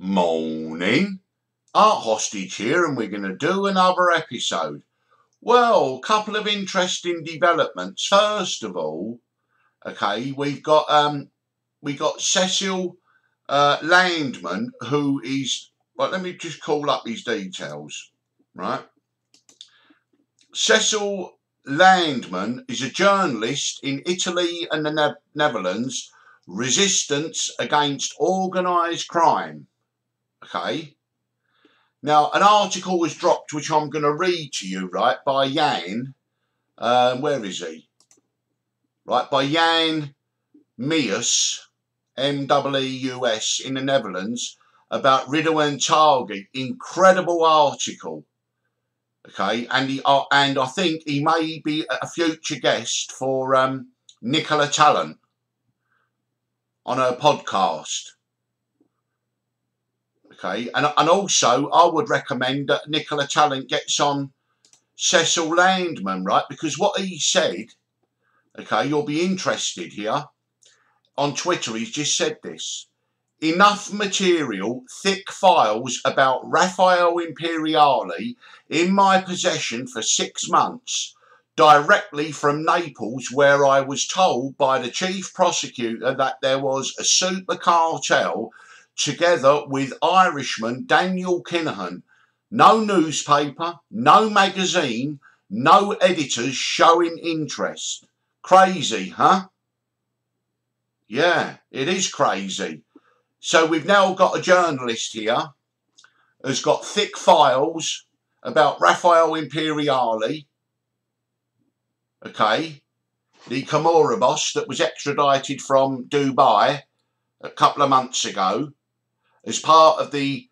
Morning. Art Hostage here, and we're going to do another episode. Well, a couple of interesting developments. First of all, okay, we've got um, we got Cecil uh, Landman, who is. Well, let me just call up his details. Right. Cecil Landman is a journalist in Italy and the ne- Netherlands. Resistance against organised crime. Okay. Now, an article was dropped, which I'm going to read to you, right, by Jan. Um, where is he? Right, by Jan Meus, M-W-E-U-S, in the Netherlands, about Ridwan Taghi. Incredible article. Okay, and he, uh, and I think he may be a future guest for um, Nicola Tallant on her podcast. Okay, and and also I would recommend that Nicola Tallant gets on Cecil Landman, right? Because what he said, okay, you'll be interested here. On Twitter, he's just said this. Enough material, thick files about Raphael Imperiale in my possession for six months, directly from Naples, where I was told by the chief prosecutor that there was a super cartel together with Irishman Daniel Kinahan. No newspaper, no magazine, no editors showing interest. Crazy, huh? Yeah, it is crazy. So we've now got a journalist here who's got thick files about Raphael Imperiale, okay, the Camorra boss that was extradited from Dubai a couple of months ago as part of the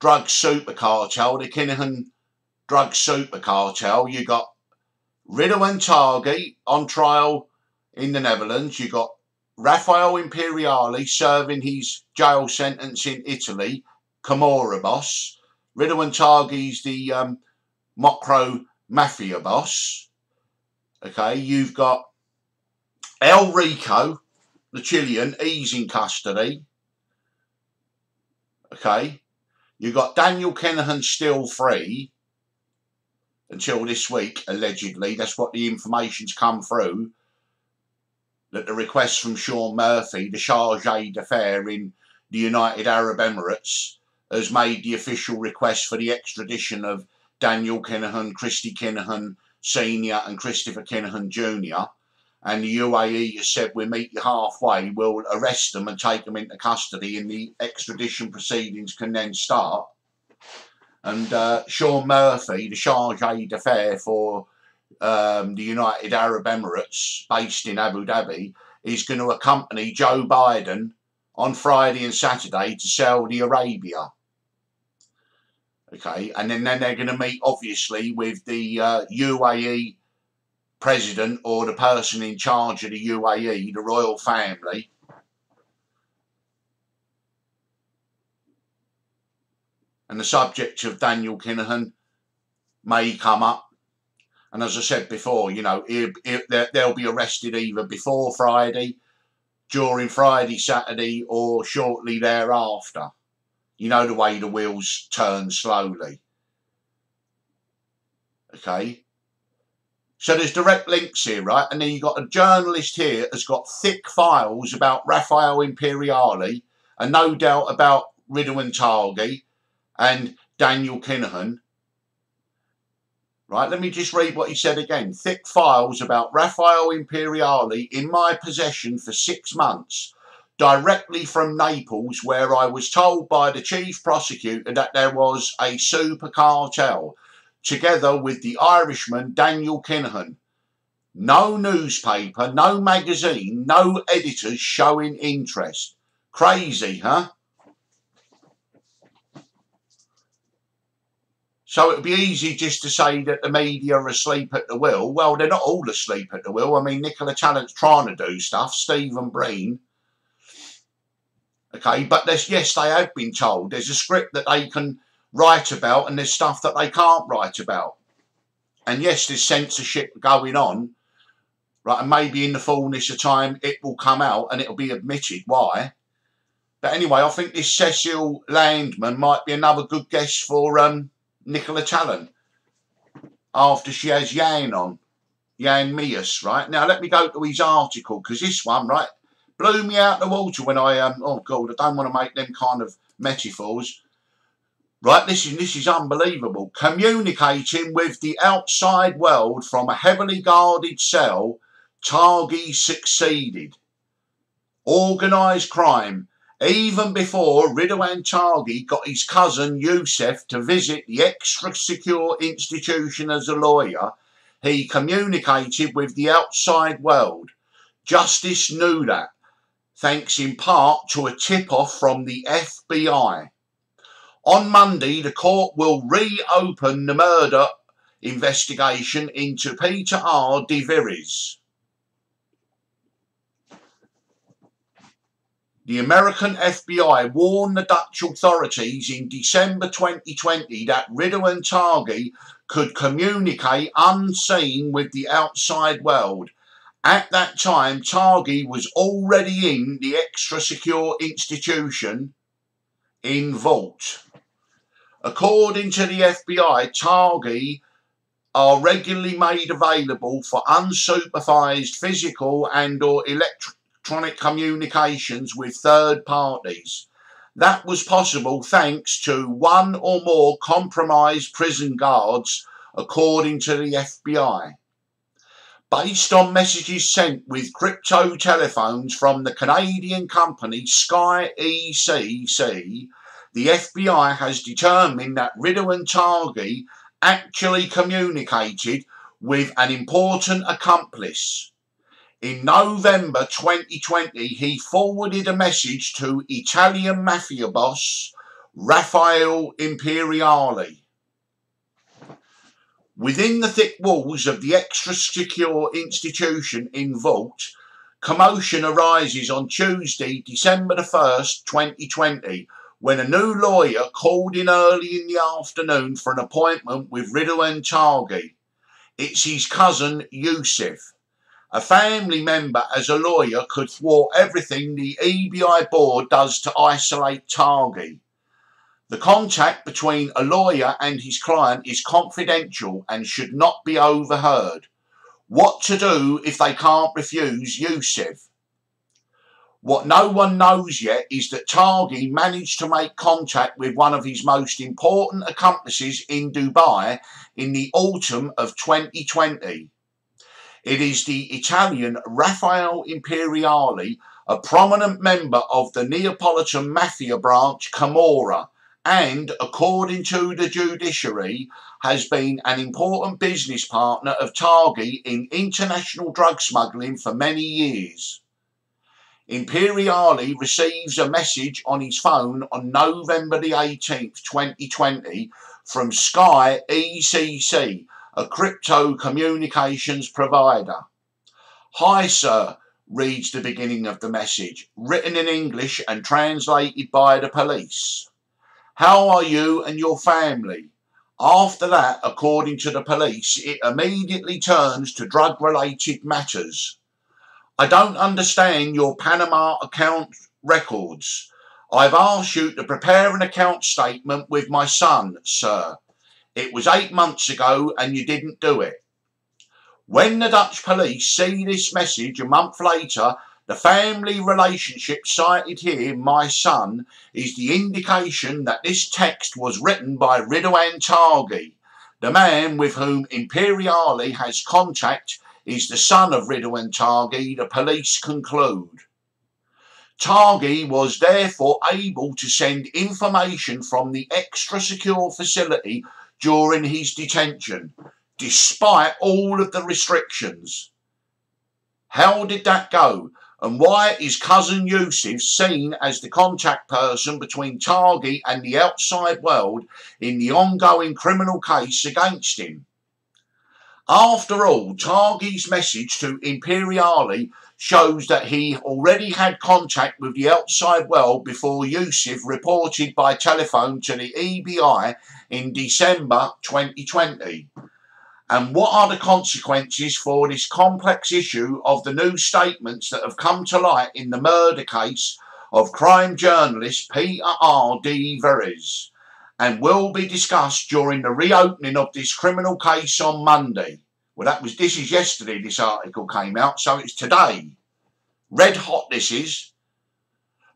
drug super cartel, the Kinahan drug super cartel. You got Ridwan Taghi on trial in the Netherlands. You got Raphael Imperiale serving his jail sentence in Italy. Camorra boss. Ridwan Taghi's the um, Mocro mafia boss. Okay, you've got El Rico, the Chilean, he's in custody. Okay. You got Daniel Kinahan still free until this week, allegedly. That's what the information's come through. That the request from Sean Murphy, the charge d'affaires in the United Arab Emirates, has made the official request for the extradition of Daniel Kinahan, Christy Kinahan Sr., and Christopher Kinahan Jr and the UAE has said we'll meet you halfway, we'll arrest them and take them into custody, and the extradition proceedings can then start. And uh, Sean Murphy, the charge d'affaires for um, the United Arab Emirates, based in Abu Dhabi, is going to accompany Joe Biden on Friday and Saturday to Saudi Arabia. Okay, and then, then they're going to meet, obviously, with the uh, UAE president or the person in charge of the UAE, the royal family, and the subject of Daniel Kinahan may come up. And as I said before, you know, they'll be arrested either before Friday, during Friday, Saturday, or shortly thereafter. You know the way the wheels turn slowly. Okay. So there's direct links here, right? And then you've got a journalist here that's got thick files about Raphael Imperiale and no doubt about Ridwan Taghi and Daniel Kinahan. Right, let me just read what he said again. Thick files about Raphael Imperiale in my possession for six months, directly from Naples, where I was told by the chief prosecutor that there was a super cartel together with the Irishman Daniel Kinahan. No newspaper, no magazine, no editors showing interest. Crazy, huh? So it would be easy just to say that the media are asleep at the wheel. Well, they're not all asleep at the wheel. I mean, Nicola Tallant's trying to do stuff, Stephen Breen. Okay, but yes, they have been told. There's a script that they can write about and there's stuff that they can't write about. And yes, there's censorship going on, right? And maybe in the fullness of time it will come out and it'll be admitted why. But anyway, I think this Cecil Landman might be another good guest for um, Nicola Tallant after she has Jan on. Jan Meus, right? Now let me go to his article because this one, right, blew me out the water when I um oh god, I don't want to make them kind of metaphors. Right, this is this is unbelievable. Communicating with the outside world from a heavily guarded cell, Taghi succeeded. Organised crime. Even before Ridwan Taghi got his cousin Yusuf to visit the extra secure institution as a lawyer, he communicated with the outside world. Justice knew that, thanks in part to a tip off from the FBI. On Monday, the court will reopen the murder investigation into Peter R. de Vries. The American FBI warned the Dutch authorities in December 2020 that Ridwan Taghi could communicate unseen with the outside world. At that time, Taghi was already in the extra secure institution in Vught. According to the FBI, Taghi are regularly made available for unsupervised physical and or electronic communications with third parties. That was possible thanks to one or more compromised prison guards, according to the FBI. Based on messages sent with crypto telephones from the Canadian company Sky ECC, the FBI has determined that Ridwan Taghi actually communicated with an important accomplice. In November 2020, he forwarded a message to Italian mafia boss Raffaele Imperiali. Within the thick walls of the extra secure institution in Vught, commotion arises on Tuesday, December the 1st, 2020, when a new lawyer called in early in the afternoon for an appointment with Ridwan Taghi. It's his cousin Yusuf. A family member as a lawyer could thwart everything the EBI board does to isolate Taghi. The contact between a lawyer and his client is confidential and should not be overheard. What to do if they can't refuse Yusuf? What no one knows yet is that Taghi managed to make contact with one of his most important accomplices in Dubai in the autumn of 2020. It is the Italian Raffaele Imperiali, a prominent member of the Neapolitan mafia branch Camorra, and, according to the judiciary, has been an important business partner of Taghi in international drug smuggling for many years. Imperiali receives a message on his phone on November the 18th, 2020 from Sky ECC, a crypto communications provider. Hi, sir, reads the beginning of the message, written in English and translated by the police. How are you and your family? After that, according to the police, it immediately turns to drug related matters. I don't understand your Panama account records. I've asked you to prepare an account statement with my son, sir. It was eight months ago and you didn't do it. When the Dutch police see this message a month later, the family relationship cited here, my son, is the indication that this text was written by Ridwan Taghi. The man with whom Imperiali has contact is the son of Ridwan Taghi, the police conclude. Taghi was therefore able to send information from the extra secure facility during his detention, despite all of the restrictions. How did that go? And why is cousin Yusuf seen as the contact person between Taghi and the outside world in the ongoing criminal case against him? After all, Taghi's message to Imperiali shows that he already had contact with the outside world before Yusuf reported by telephone to the EBI in December 2020. And what are the consequences for this complex issue of the new statements that have come to light in the murder case of crime journalist Peter R. de Vries and will be discussed during the reopening of this criminal case on Monday. Well, that was this is yesterday. This article came out, so it's today. Red hot. This is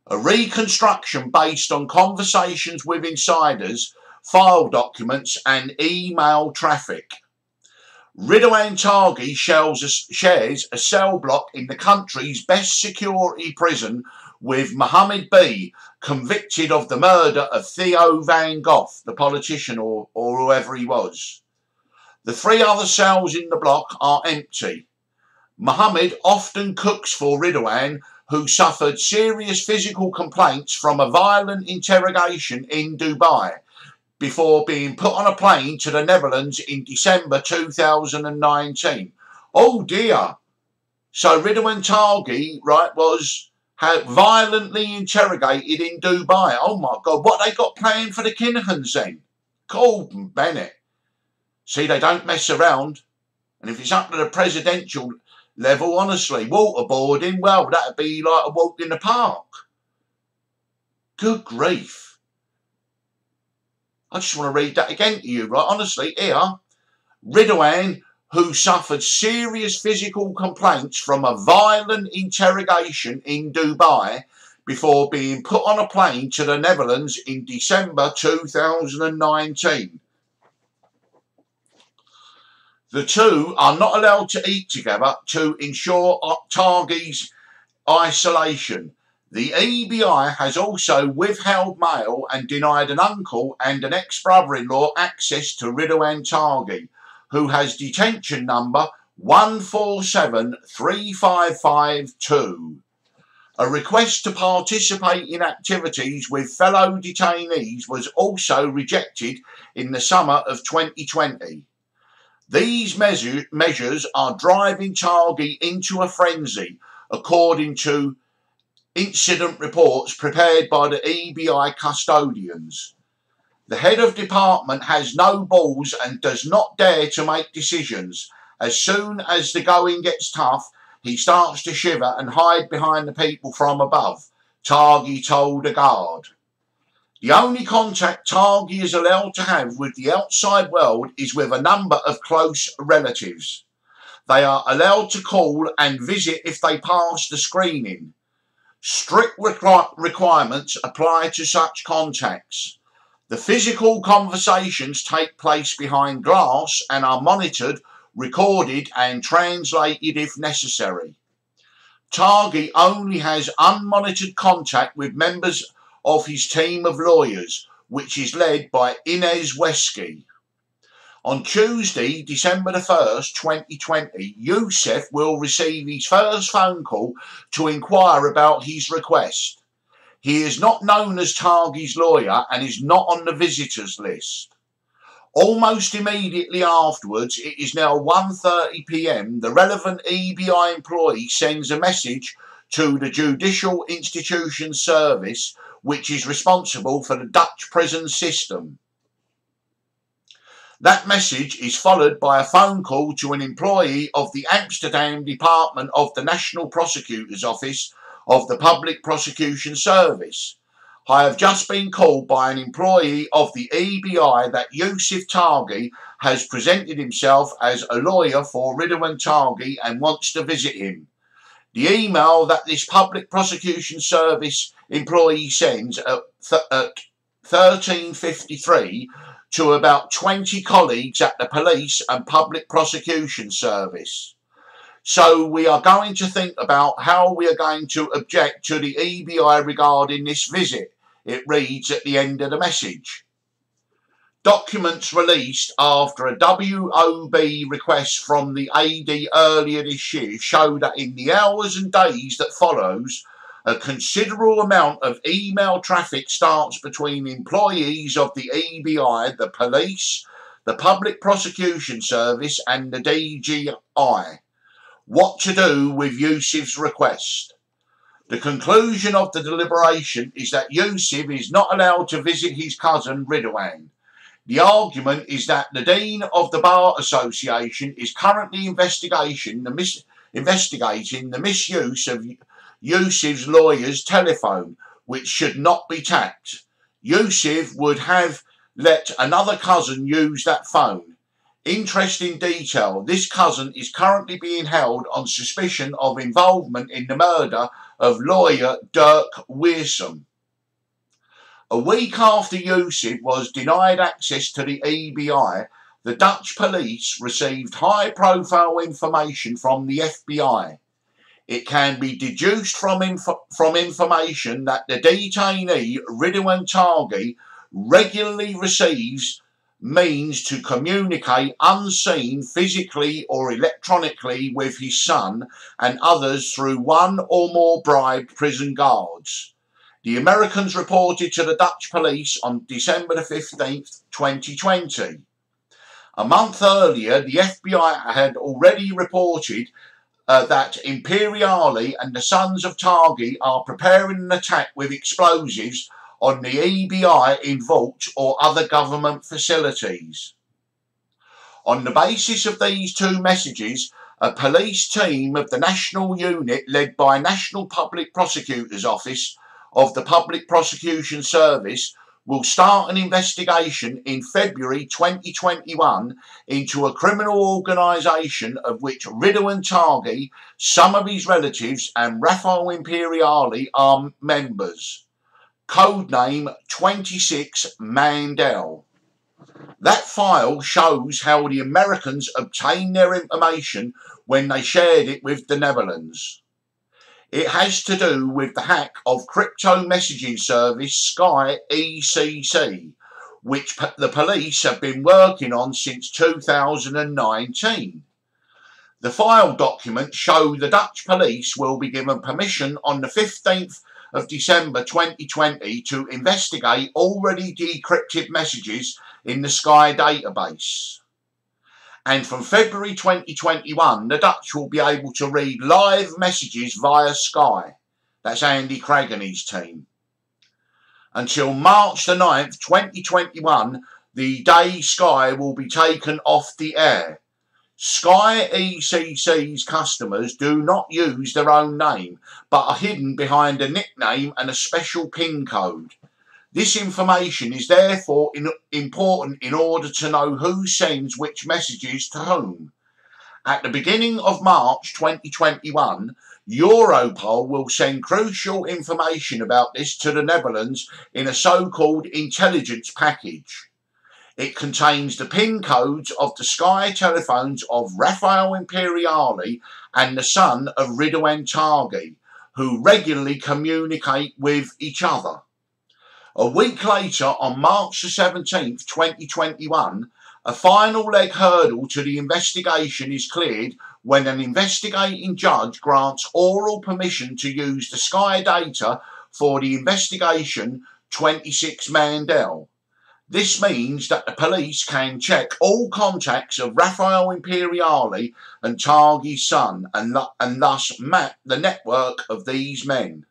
a reconstruction based on conversations with insiders, file documents, and email traffic. Ridwan Taghi shares a cell block in the country's best security prison with Mohammed B, convicted of the murder of Theo Van Gogh, the politician or, or whoever he was. The three other cells in the block are empty. Mohammed often cooks for Ridwan, who suffered serious physical complaints from a violent interrogation in Dubai before being put on a plane to the Netherlands in December 2019. Oh dear. So Ridwan Taghi, right, was violently interrogated in Dubai. Oh my God, what they got playing for the Kinahans then? Gordon Bennett. See, they don't mess around. And if it's up to the presidential level, honestly, waterboarding, well, that'd be like a walk in the park. Good grief. I just want to read that again to you, right? Honestly, here, Ridwan, who suffered serious physical complaints from a violent interrogation in Dubai before being put on a plane to the Netherlands in December 2019. The two are not allowed to eat together to ensure Taghi's isolation the EBI has also withheld mail and denied an uncle and an ex-brother-in-law access to Ridwan Taghi, who has detention number 147352. A request to participate in activities with fellow detainees was also rejected in the summer of 2020. These measure, measures are driving Taghi into a frenzy, according to incident reports prepared by the EBI custodians. The head of department has no balls and does not dare to make decisions. As soon as the going gets tough, he starts to shiver and hide behind the people from above, Taghi told a guard. The only contact Taghi is allowed to have with the outside world is with a number of close relatives. They are allowed to call and visit if they pass the screening. Strict requirements apply to such contacts. The physical conversations take place behind glass and are monitored, recorded and translated if necessary. Taghi only has unmonitored contact with members of his team of lawyers, which is led by Inez Weski. On Tuesday, December the 1st, 2020, Yusuf will receive his first phone call to inquire about his request. He is not known as Taghi's lawyer and is not on the visitors list. Almost immediately afterwards, it is now 1.30pm, the relevant EBI employee sends a message to the Judicial Institution Service, which is responsible for the Dutch prison system. That message is followed by a phone call to an employee of the Amsterdam Department of the National Prosecutor's Office of the Public Prosecution Service. I have just been called by an employee of the EBI that Yusuf Taghi has presented himself as a lawyer for Ridwan Taghi and wants to visit him. The email that this Public Prosecution Service employee sends at, th at 1353 to about 20 colleagues at the police and public prosecution service. So we are going to think about how we are going to object to the EBI regarding this visit. It reads at the end of the message. Documents released after a WOB request from the AD earlier this year show that in the hours and days that follows, a considerable amount of email traffic starts between employees of the EBI, the police, the Public Prosecution Service and the DGI. What to do with Yusuf's request? The conclusion of the deliberation is that Yusuf is not allowed to visit his cousin Ridwan. The argument is that the Dean of the Bar Association is currently investigation the mis investigating the misuse of Yusuf's lawyer's telephone, which should not be tapped. Yusuf would have let another cousin use that phone. Interesting detail this cousin is currently being held on suspicion of involvement in the murder of lawyer Dirk Wiersum. A week after Yusuf was denied access to the EBI, the Dutch police received high profile information from the FBI. It can be deduced from, inf- from information that the detainee, Ridwan Taghi, regularly receives means to communicate unseen physically or electronically with his son and others through one or more bribed prison guards. The Americans reported to the Dutch police on December the 15th, 2020. A month earlier, the FBI had already reported uh, that Imperiale and the Sons of Taghi are preparing an attack with explosives on the EBI in vaults or other government facilities. On the basis of these two messages, a police team of the National Unit led by National Public Prosecutor's Office of the Public Prosecution Service will start an investigation in February 2021 into a criminal organisation of which Ridwan Taghi, some of his relatives, and Rafael Imperiale are members. Codename 26 Mandel. That file shows how the Americans obtained their information when they shared it with the Netherlands. It has to do with the hack of crypto messaging service Sky ECC, which the police have been working on since 2019. The file documents show the Dutch police will be given permission on the 15th of December 2020 to investigate already decrypted messages in the Sky database. And from February 2021, the Dutch will be able to read live messages via Sky. That's Andy Craig and his team. Until March the 9th, 2021, the day Sky will be taken off the air. Sky ECC's customers do not use their own name, but are hidden behind a nickname and a special PIN code. This information is therefore in, important in order to know who sends which messages to whom. At the beginning of March 2021, Europol will send crucial information about this to the Netherlands in a so-called intelligence package. It contains the PIN codes of the Sky telephones of Rafael Imperiale and the son of Ridwan Taghi, who regularly communicate with each other. A week later, on March the 17th, 2021, a final leg hurdle to the investigation is cleared when an investigating judge grants oral permission to use the Sky data for the investigation 26 Mandel. This means that the police can check all contacts of Rafael Imperiale and Taghi's son and, and thus map the network of these men.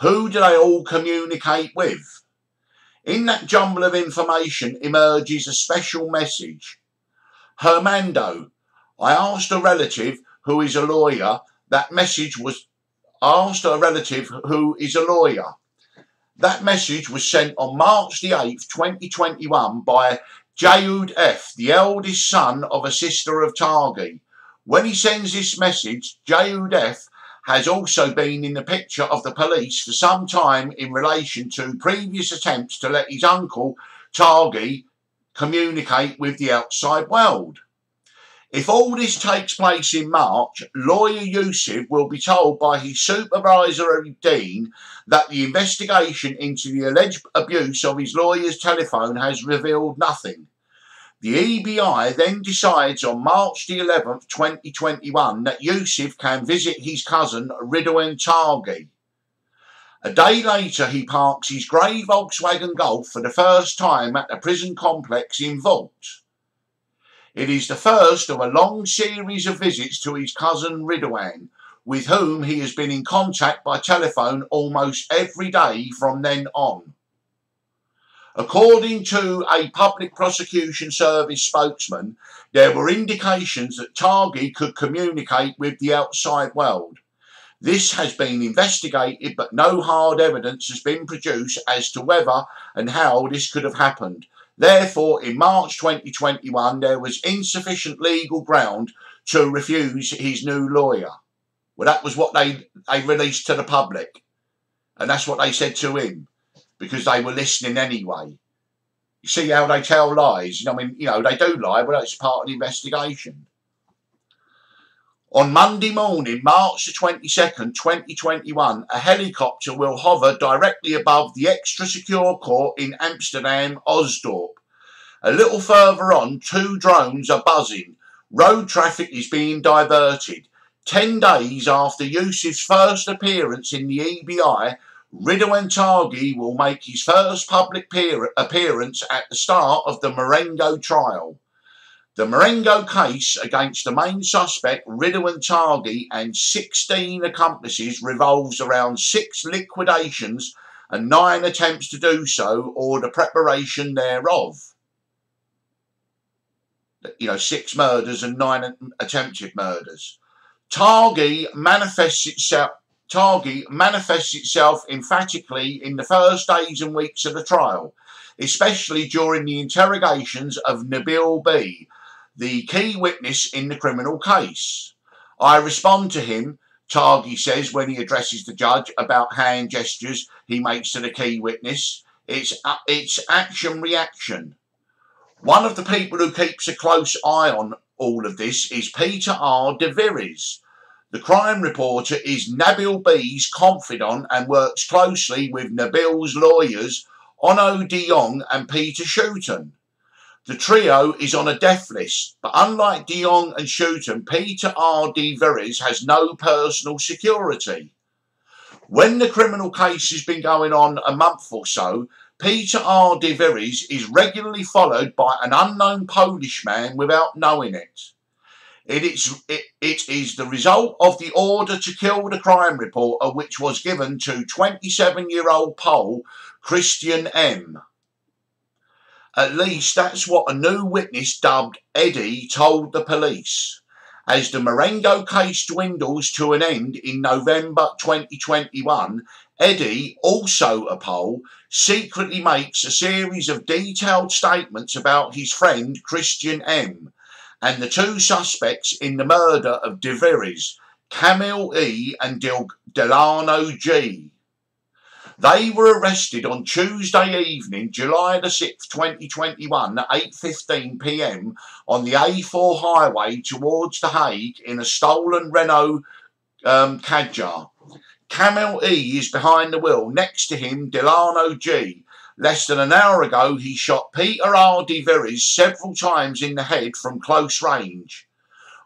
Who do they all communicate with? In that jumble of information emerges a special message. Hermando, I asked a relative who is a lawyer, that message was asked a relative who is a lawyer. That message was sent on March the 8th, 2021 by Jayud F., the eldest son of a sister of Taghi. When he sends this message, Jayud F has also been in the picture of the police for some time in relation to previous attempts to let his uncle, Taghi, communicate with the outside world. If all this takes place in March, lawyer Yusuf will be told by his supervisory dean that the investigation into the alleged abuse of his lawyer's telephone has revealed nothing. The EBI then decides on March the 11th, 2021 that Yusuf can visit his cousin Ridwan Taghi. A day later, he parks his grey Volkswagen Golf for the first time at the prison complex in Vault. It is the first of a long series of visits to his cousin Ridwan, with whom he has been in contact by telephone almost every day from then on. According to a public prosecution service spokesman, there were indications that Taghi could communicate with the outside world. This has been investigated, but no hard evidence has been produced as to whether and how this could have happened. Therefore, in March 2021, there was insufficient legal ground to refuse his new lawyer. Well, that was what they, they released to the public. And that's what they said to him because they were listening anyway. You see how they tell lies? I mean, you know, they do lie, but it's part of the investigation. On Monday morning, March the 22nd, 2021, a helicopter will hover directly above the extra secure court in Amsterdam, Osdorp. A little further on, two drones are buzzing. Road traffic is being diverted. Ten days after Yusuf's first appearance in the EBI, Taghi will make his first public appearance at the start of the Marengo trial. The Marengo case against the main suspect, Ridwan Taghi, and 16 accomplices revolves around six liquidations and nine attempts to do so or the preparation thereof. You know, six murders and nine attempted murders. Taghi manifests itself Taghi manifests itself emphatically in the first days and weeks of the trial, especially during the interrogations of Nabil B, the key witness in the criminal case. I respond to him, Taghi says when he addresses the judge about hand gestures he makes to the key witness. It's, uh, it's action reaction. One of the people who keeps a close eye on all of this is Peter R. de Vries. The crime reporter is Nabil B's confidant and works closely with Nabil's lawyers, Onno de Jong and Peter Schouten. The trio is on a death list, but unlike de Jong and Schouten, Peter R. de Vries has no personal security. When the criminal case has been going on a month or so, Peter R. de is regularly followed by an unknown Polish man without knowing it. It is, it, it is the result of the order to kill the crime reporter uh, which was given to 27 year old Pole Christian M. At least that's what a new witness dubbed Eddie told the police. As the Marengo case dwindles to an end in November 2021, Eddie, also a Pole, secretly makes a series of detailed statements about his friend Christian M. and the two suspects in the murder of De Vries, Kamil E. and Del- Delano G. They were arrested on Tuesday evening, July the 6th, 2021 at 8.15pm on the A4 highway towards The Hague in a stolen Renault um, Kadjar. Kamil E is behind the wheel. Next to him, Delano G. Less than an hour ago, he shot Peter R. de Vries several times in the head from close range.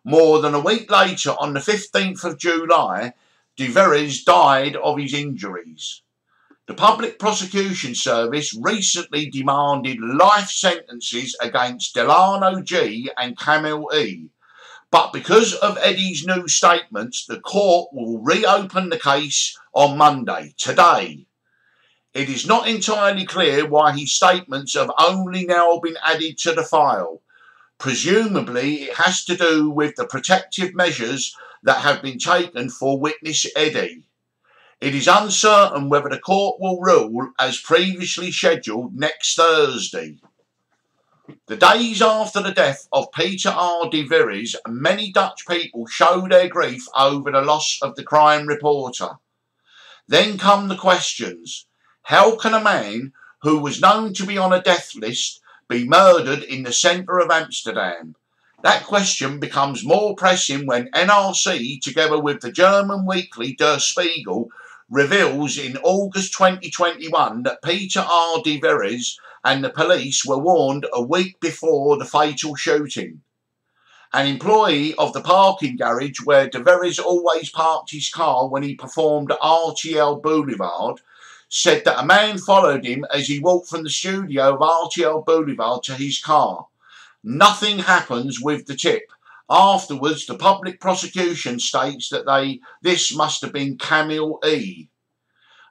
More than a week later, on the 15th of July, de Vries died of his injuries. The Public Prosecution Service recently demanded life sentences against Delano G and Kamil E. But because of Eddie's new statements, the court will reopen the case on Monday, today. It is not entirely clear why his statements have only now been added to the file. Presumably, it has to do with the protective measures that have been taken for witness Eddie. It is uncertain whether the court will rule as previously scheduled next Thursday. The days after the death of Peter R. de Vries, many Dutch people show their grief over the loss of the crime reporter. Then come the questions. How can a man who was known to be on a death list be murdered in the centre of Amsterdam? That question becomes more pressing when NRC, together with the German weekly Der Spiegel, reveals in August 2021 that Peter R. de and the police were warned a week before the fatal shooting. An employee of the parking garage where de always parked his car when he performed at RTL Boulevard said that a man followed him as he walked from the studio of RTL Boulevard to his car. Nothing happens with the tip. Afterwards, the public prosecution states that they this must have been Kamil E.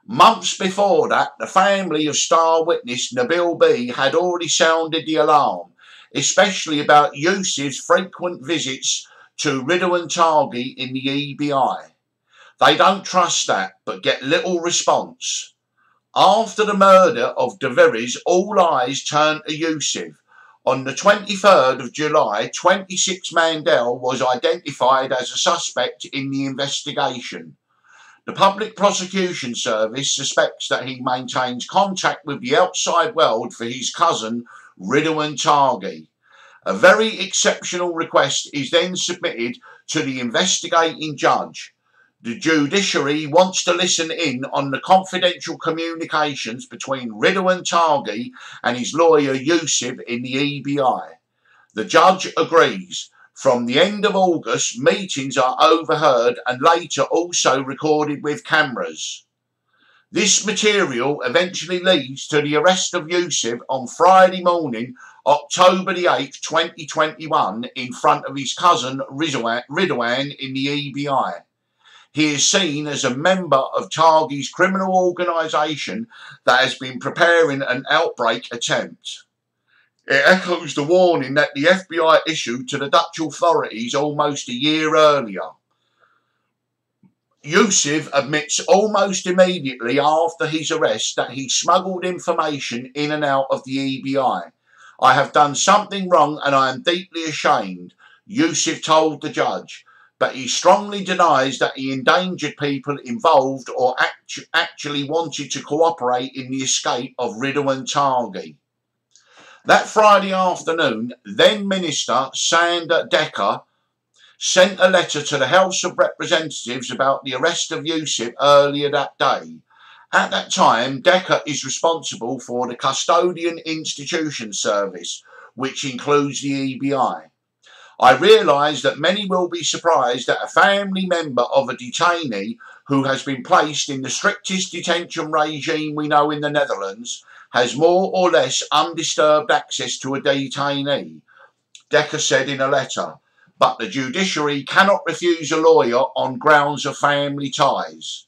Months before that, the family of star witness Nabil B had already sounded the alarm, especially about Yusuf's frequent visits to Ridwan Taghi in the EBI. They don't trust that, but get little response. After the murder of De all eyes turn to Yusuf. On the 23rd of July, 26 Mandel was identified as a suspect in the investigation. The Public Prosecution Service suspects that he maintains contact with the outside world for his cousin, Ridwan Taghi. A very exceptional request is then submitted to the investigating judge. The judiciary wants to listen in on the confidential communications between Ridwan Taghi and his lawyer Yusuf in the EBI. The judge agrees. From the end of August, meetings are overheard and later also recorded with cameras. This material eventually leads to the arrest of Yusuf on Friday morning, October the 8th, 2021, in front of his cousin Ridwan in the EBI. He is seen as a member of Taghi's criminal organisation that has been preparing an outbreak attempt. It echoes the warning that the FBI issued to the Dutch authorities almost a year earlier. Yusuf admits almost immediately after his arrest that he smuggled information in and out of the EBI. I have done something wrong and I am deeply ashamed, Yusuf told the judge, but he strongly denies that he endangered people involved or act actually wanted to cooperate in the escape of Ridwan Taghi. That Friday afternoon, then Minister Sander Dekker sent a letter to the House of Representatives about the arrest of Yusuf earlier that day. At that time, Dekker is responsible for the Custodian Institution Service, which includes the EBI. I realise that many will be surprised that a family member of a detainee who has been placed in the strictest detention regime we know in the Netherlands has more or less undisturbed access to a detainee, Dekker said in a letter, but the judiciary cannot refuse a lawyer on grounds of family ties.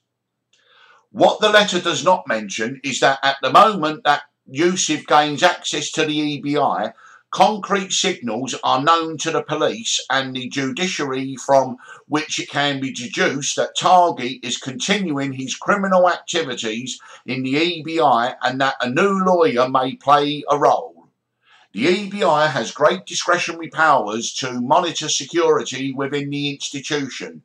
What the letter does not mention is that at the moment that Yusuf gains access to the EBI, concrete signals are known to the police and the judiciary from which it can be deduced that Taghi is continuing his criminal activities in the EBI and that a new lawyer may play a role. The EBI has great discretionary powers to monitor security within the institution,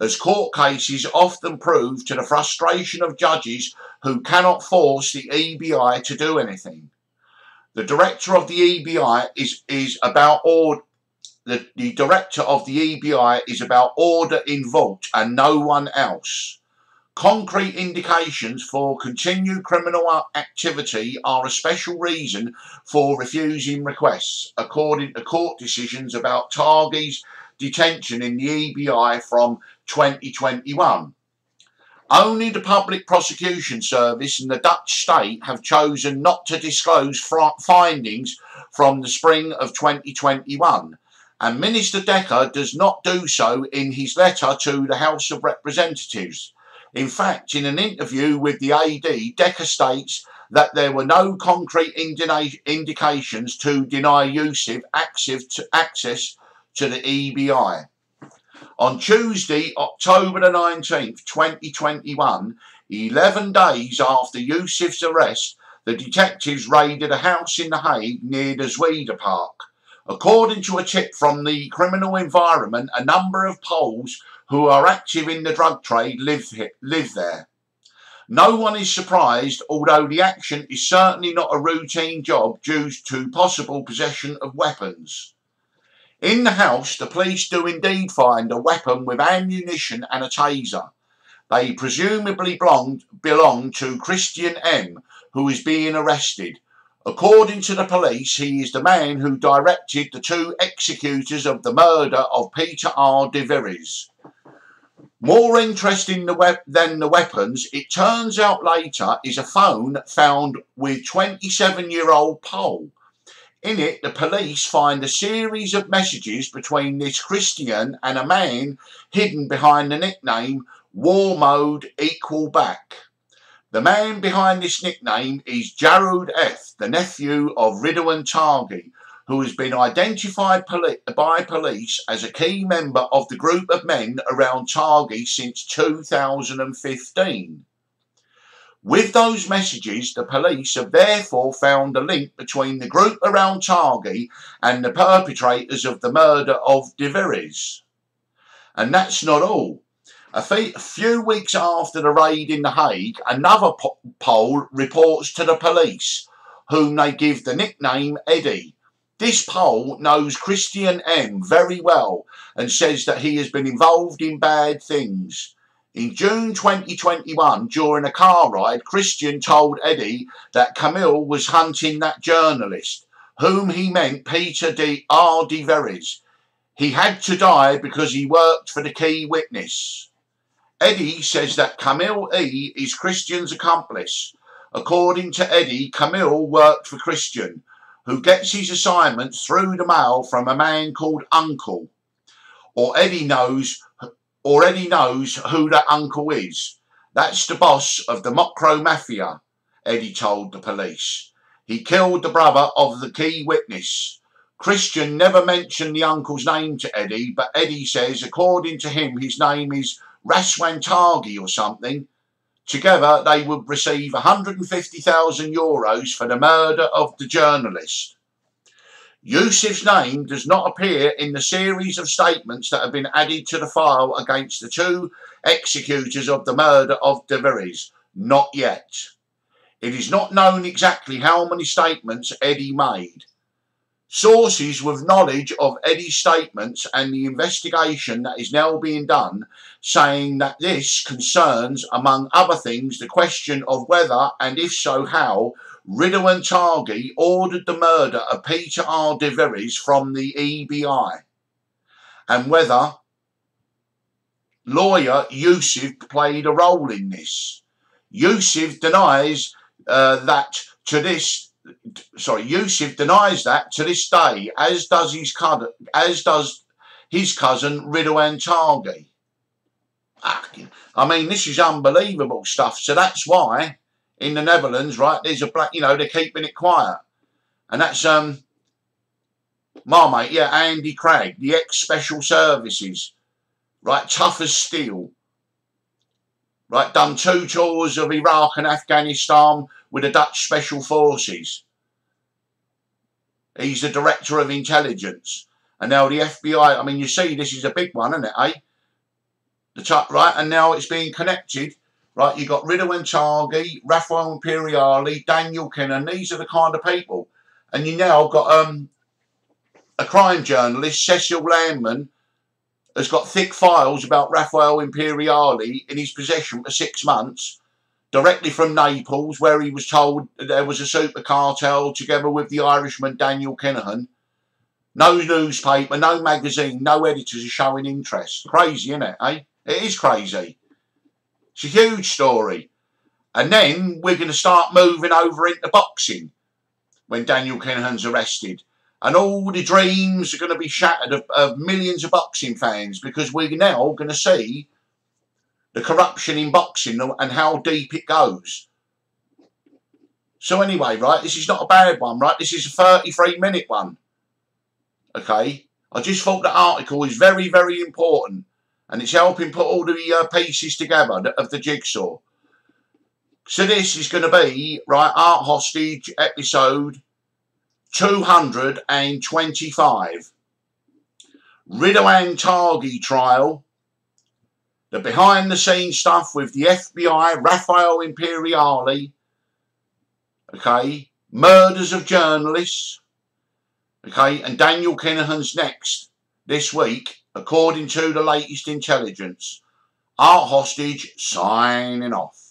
as court cases often prove to the frustration of judges who cannot force the EBI to do anything. The director of the EBI is, is about order. The, the director of the EBI is about order in vault and no one else. Concrete indications for continued criminal activity are a special reason for refusing requests, according to court decisions about Taghi's detention in the EBI from 2021. Only the Public Prosecution Service and the Dutch state have chosen not to disclose findings from the spring of 2021, and Minister Dekker does not do so in his letter to the House of Representatives. In fact, in an interview with the AD, Dekker states that there were no concrete indications to deny Yusuf access to the EBI. On Tuesday, October the 19th, 2021, 11 days after Yusuf's arrest, the detectives raided a house in The Hague near the Zuiderpark. Park. According to a tip from the criminal environment, a number of Poles who are active in the drug trade live, live there. No one is surprised, although the action is certainly not a routine job due to possible possession of weapons. In the house, the police do indeed find a weapon with ammunition and a taser. They presumably belonged, belong to Christian M., who is being arrested. According to the police, he is the man who directed the two executors of the murder of Peter R. de. More interesting than the weapons, it turns out later, is a phone found with 27 year old Pole in it, the police find a series of messages between this Christian and a man hidden behind the nickname War Mode Equal Back. The man behind this nickname is Jarud F., the nephew of Ridwan Taghi, who has been identified poli- by police as a key member of the group of men around Taghi since 2015. With those messages, the police have therefore found a link between the group around Taghi and the perpetrators of the murder of De Vries. And that's not all. A few weeks after the raid in The Hague, another po- Pole reports to the police, whom they give the nickname Eddie. This Pole knows Christian M very well and says that he has been involved in bad things. In June 2021, during a car ride, Christian told Eddie that Camille was hunting that journalist, whom he meant Peter D. R. de. He had to die because he worked for the key witness. Eddie says that Camille E. is Christian's accomplice. According to Eddie, Camille worked for Christian, who gets his assignments through the mail from a man called Uncle. Or Eddie knows already knows who that uncle is. That's the boss of the Mocro Mafia, Eddie told the police. He killed the brother of the key witness. Christian never mentioned the uncle's name to Eddie, but Eddie says, according to him, his name is Raswan Taghi or something. Together, they would receive 150,000 euros for the murder of the journalist. Yusuf's name does not appear in the series of statements that have been added to the file against the two executors of the murder of De. Not yet. It is not known exactly how many statements Eddie made. Sources with knowledge of Eddie's statements and the investigation that is now being done saying that this concerns, among other things, the question of whether, and if so how, Ridwan Taghi ordered the murder of Peter R. De Vries from the EBI and whether lawyer Yusuf played a role in this. Yusuf denies uh, that to this sorry Yusuf denies that to this day as does his cousin as does his cousin Ridwan Taghi. I mean this is unbelievable stuff so that's why in the Netherlands, right? There's a black, you know, they're keeping it quiet. And that's um my mate, yeah, Andy Craig, the ex-special services, right? Tough as steel. Right, done two tours of Iraq and Afghanistan with the Dutch Special Forces. He's the Director of Intelligence. And now the FBI, I mean, you see, this is a big one, isn't it, eh? The top, right? And now it's being connected Right, you got Ridwan Taghi, Raphael Imperiale, Daniel Kinahan. These are the kind of people. And you now got um, a crime journalist, Cecil Landman, has got thick files about Raphael Imperiale in his possession for six months, directly from Naples, where he was told there was a super cartel together with the Irishman Daniel Kinahan. No newspaper, no magazine, no editors are showing interest. Crazy, isn't it, eh? It is crazy. It's a huge story. And then we're going to start moving over into boxing when Daniel Kinahan's arrested. And all the dreams are going to be shattered of, of millions of boxing fans because we're now going to see the corruption in boxing and how deep it goes. So anyway, right, this is not a bad one, right? This is a 33 minute one. Okay? I just thought the article is very, very important and it's helping put all the uh, pieces together of the jigsaw. So this is going to be, right, Art Hostage episode 225. Ridwan Taghi trial. The behind the scenes stuff with the FBI, Raphael Imperiale. Okay. Murders of journalists. Okay. And Daniel Kinahan's next this week according to the latest intelligence. Art Hostage signing off.